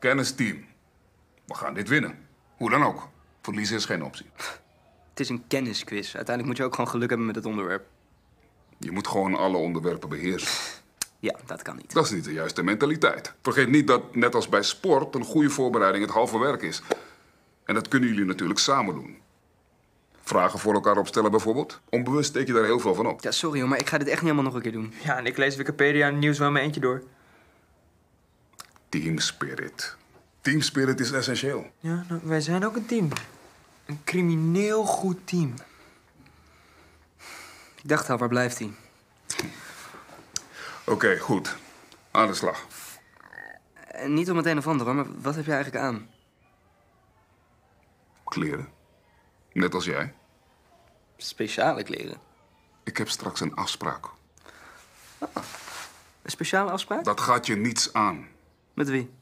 Kennisteam. We gaan dit winnen. Hoe dan ook. Verliezen is geen optie. Het is een kennisquiz. Uiteindelijk moet je ook gewoon geluk hebben met het onderwerp. Je moet gewoon alle onderwerpen beheersen. Ja, dat kan niet. Dat is niet de juiste mentaliteit. Vergeet niet dat, net als bij sport, een goede voorbereiding het halve werk is. En dat kunnen jullie natuurlijk samen doen. Vragen voor elkaar opstellen bijvoorbeeld. Onbewust steek je daar heel veel van op. Ja, sorry hoor, maar ik ga dit echt niet helemaal nog een keer doen. Ja, en ik lees Wikipedia en nieuws wel in mijn eentje door. Team spirit. Team spirit is essentieel. Ja, nou, wij zijn ook een team. Een crimineel goed team. Ik dacht al, waar blijft hij? Oké, goed. Aan de slag. En niet om het een of ander hoor, maar wat heb je eigenlijk aan? Kleren. Net als jij. Speciale kleren. Ik heb straks een afspraak. Een speciale afspraak? Dat gaat je niets aan. Met wie?